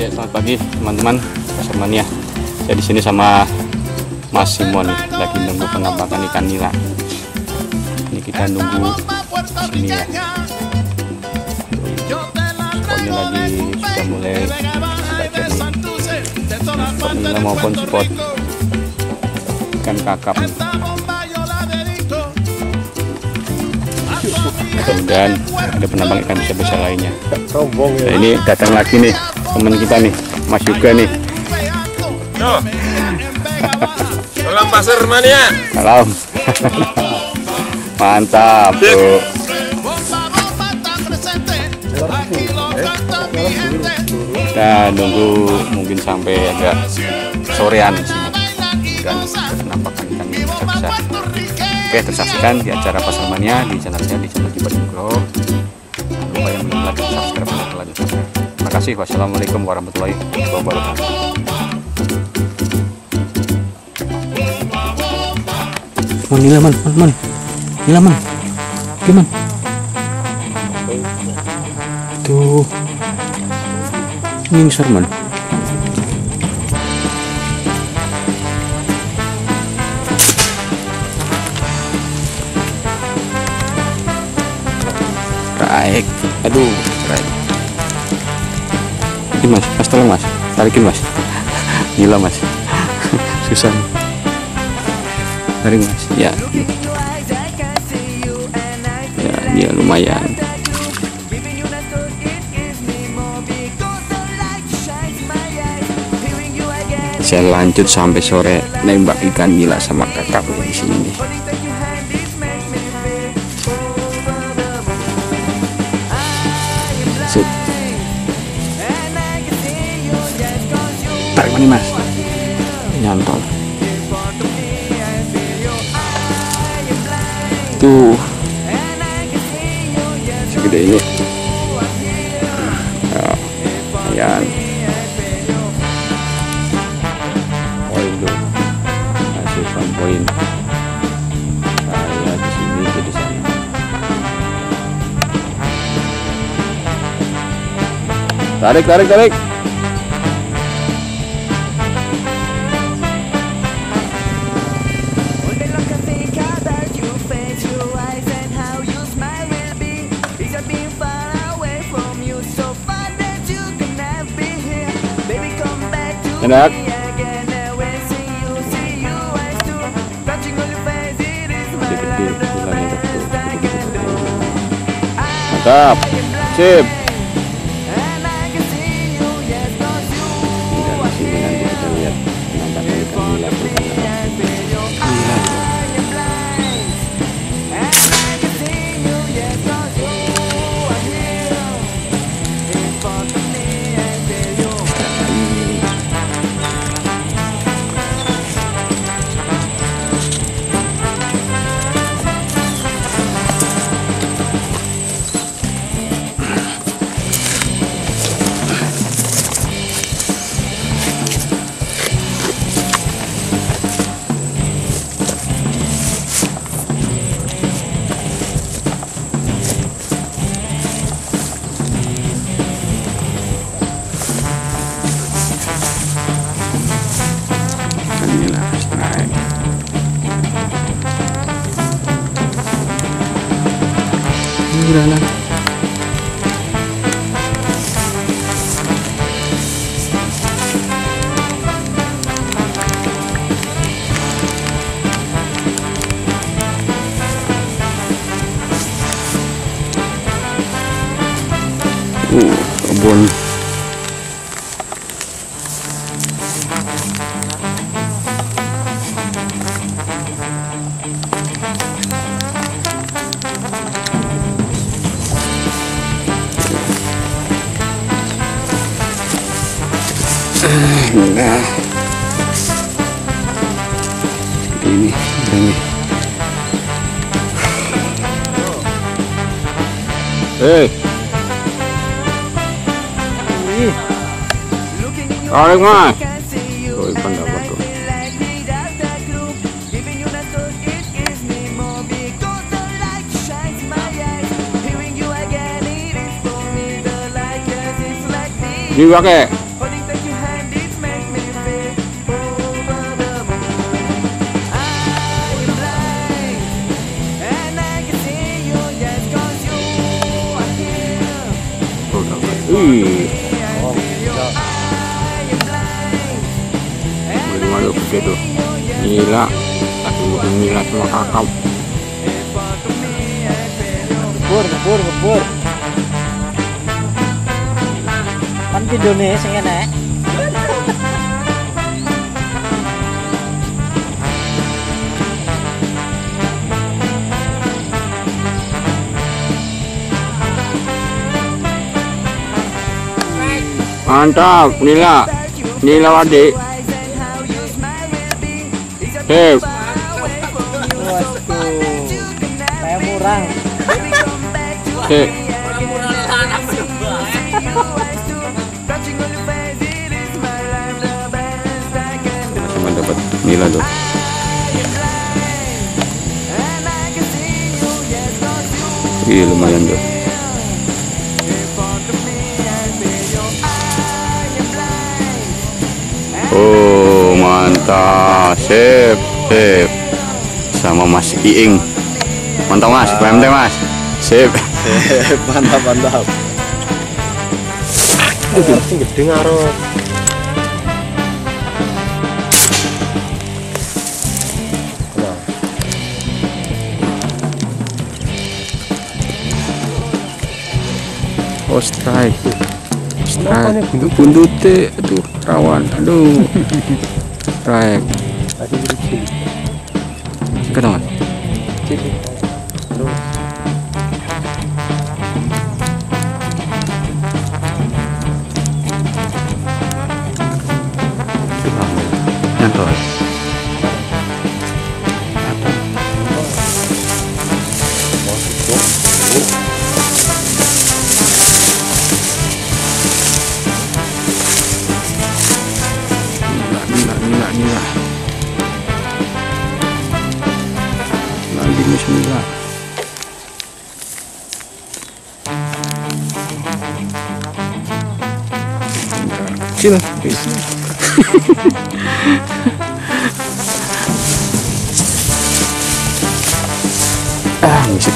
Ya, selamat pagi teman-teman Pasar Mania. Saya di sini sama Mas Simon lagi nunggu penampakan ikan nila. Ini kita nunggu sini ya. Pokoknya lagi sudah mulai. Spot nila maupun spot ikan kakap nih. Mudah-mudahan ada penambang ikan besar-besar lainnya. Sombong Nah, ini datang lagi nih teman kita nih, Mas Yuga nih. Tuh. Salam pasar mania. Salam. Mantap, tuh. Kita nunggu mungkin sampai agak sorean sini. Dan penampakan ikan yang besar-besar. Oke, terus saksikan di acara Pasar Mania di channelnya di channel Nugroho. Jangan lupa yang belum like, subscribe, dan like, subscribe. Terima kasih. Wassalamualaikum warahmatullahi wabarakatuh. Man, nila man, man, man. Nila man. Oke man. Tuh. Ini man. Raik. Aduh. Ini mas, mas tolong mas. Tarikin mas. Gila mas. Susah. Tarik mas. Ya. Ya, dia lumayan. Saya lanjut sampai sore nembak ikan nila sama kakak di sini Mana mas? Nyantol. Tuh. Segede ini. Ya, sana. Tarik, tarik, tarik. Enak. Gede-gede, tulangnya betul. Gede-gede. Mantap. Sip. Enggak. Ini, ini. Hei. Tarik mas. Tuh ikan dapat tuh. Ini pakai. Wih. Bagaimana gede tuh? Gila. Lagi musim nila sama kakak. Ngebur, ngebur, ngebur. Kan videone sing enak. Mantap, nila. Nila wadi. Waduh. Kayak murang. Sip. Cuma dapat nila tuh. Iya lumayan tuh. Oh mantap, sip, sip. Sama Mas Iing. Mantap Mas, PMT Mas. Sip. mantap mantap Sing gede ngaruh Oh strike. Strike. Buntute, aduh rawan. Aduh. Sikat Mas. Nyantol. Kecil. ah, musik.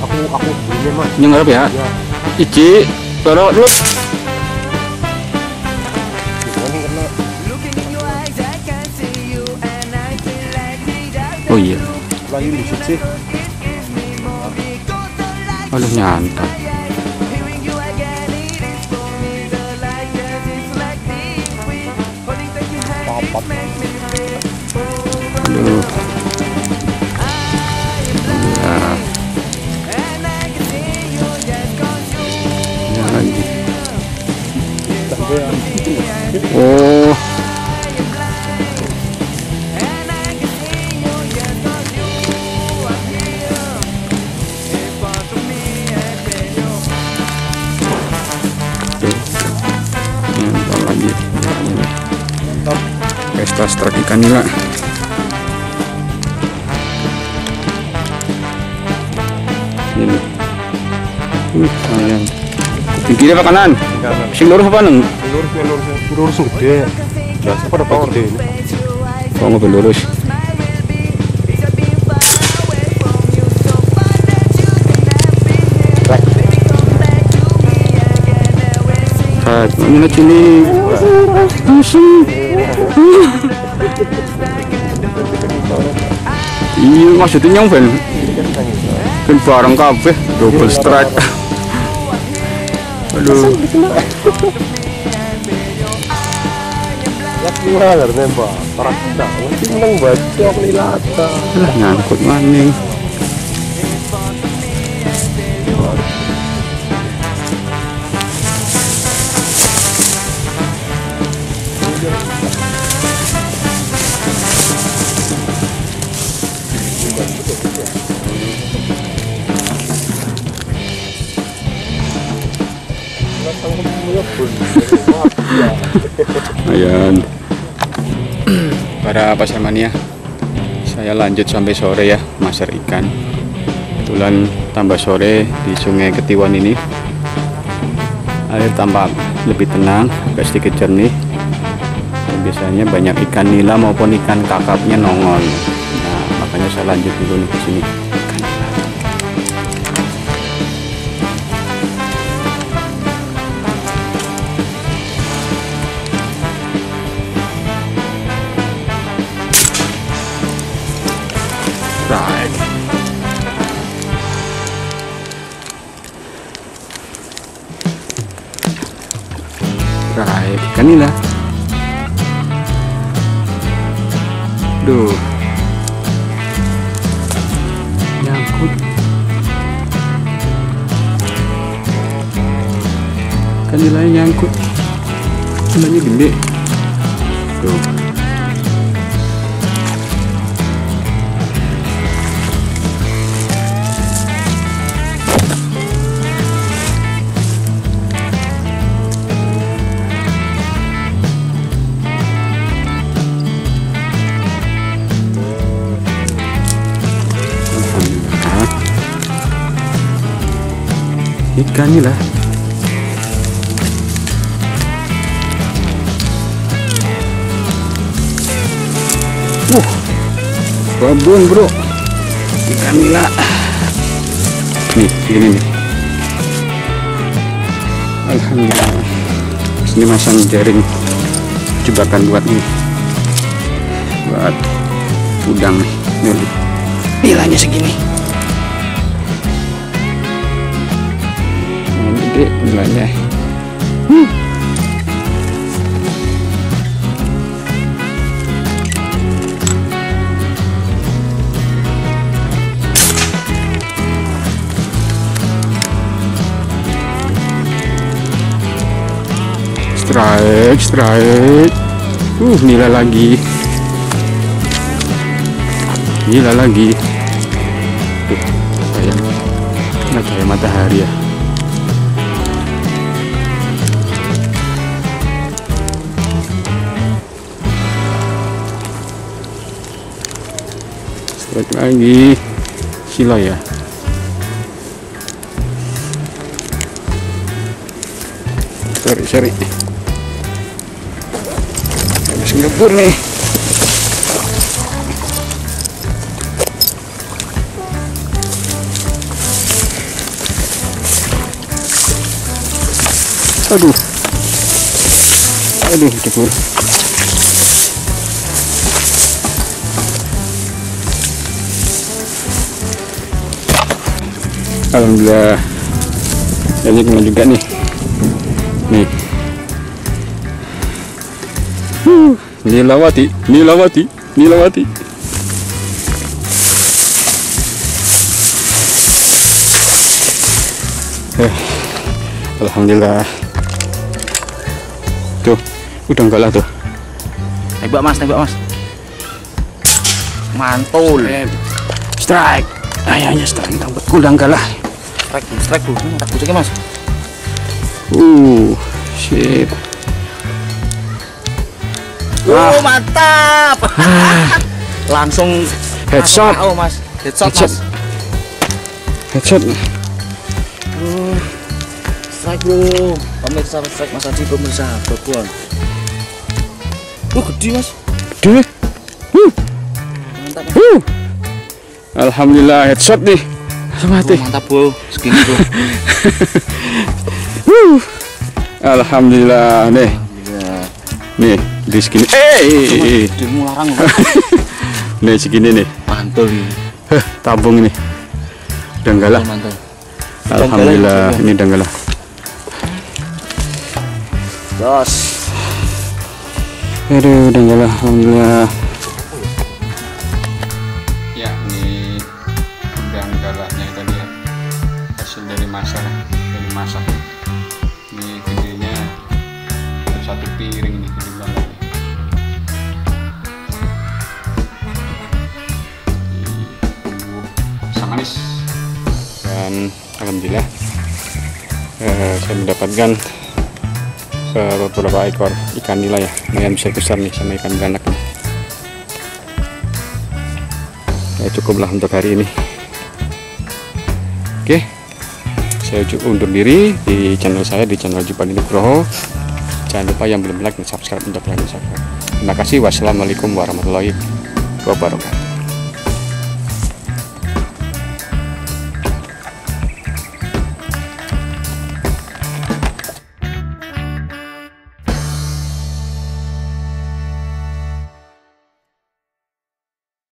aku aku ini mas Ini ngarep ya. Iki, kalau lu Oh iya, lagi lusut sih aduh nyantai. papat Aduh. Ya. Ya lagi. sampean Oh. Pesta strike ikan nila. Ini. Uh, sayang. Apa kanan? kanan Sing lurus apa neng? lurus ya lurus ya. lurus gede biasa pada power gede ini Kok ngobrol lurus? Iya, maksudnya nyong ben. Ben bareng kabeh, double strike. Aduh, Lihat gimana nembak Parah kita Nanti menang baca aku nilata lah nyangkut maning. Para pasar mania, saya lanjut sampai sore ya, maser ikan. Kebetulan tambah sore di Sungai Ketiwan ini, air tampak lebih tenang, agak sedikit jernih. Dan biasanya banyak ikan nila maupun ikan kakapnya nongol nah makanya saya lanjut dulu nih ke sini right right ikan nila Duh. Nyangkut. Kan nilainya nyangkut. Nilainya gede. Tuh. Ikan nila. Wah, babon bro, ikan nila. Nih, ini nih. Alhamdulillah. Sini masang jaring jebakan buat ini, buat udang nih. Nilainya segini. Gede nilainya. Hmm. Strike, strike. Uh, nilai lagi. Gila lagi. Tuh, kayak nah, kayak matahari ya. Strike lagi. Sila ya. Sorry, sorry. Habis ngebur nih. Aduh. Aduh, jebur. Alhamdulillah. Jadi kena juga nih. Nih. Huh, Nilawati, Nilawati, Nilawati. Eh, Alhamdulillah. Tuh, udah enggak lah tuh. Tembak mas, tembak mas. Mantul. Strike. Ayahnya strike dapat. Udah enggak lah. Strike, strike bu. Tak buceknya mas. Uh, shit. Oh mantap. Langsung Headshot. Oh mas. Headshot, Headshot. mas. Headshot. Strike bro. Pemirsa strike mas Aji pemirsa babon. Oh gede mas. Deh. Uh, Mantap. Mas. uh. Alhamdulillah headshot nih. Mati. Oh, mantap bro. Segini bro. Uh. Alhamdulillah nih. Ya. Nih, di segini. Eh, Dirimu larang bro. nih segini nih. Mantul ini. Heh, tabung ini. Lah. Mantul. Alhamdulillah ini lah. Jos. Aduh, lah. Alhamdulillah. Masak, dari masak. Ini gedenya satu piring ini gede banget. Manis. Dan alhamdulillah eh, saya mendapatkan eh, beberapa ekor ikan nila ya lumayan besar besar nih sama ikan beranak nih. ya cukuplah untuk hari ini oke saya undur diri di channel saya di channel Jupani Nugroho jangan lupa yang belum like dan subscribe untuk subscribe Terima kasih. Wassalamualaikum warahmatullahi wabarakatuh.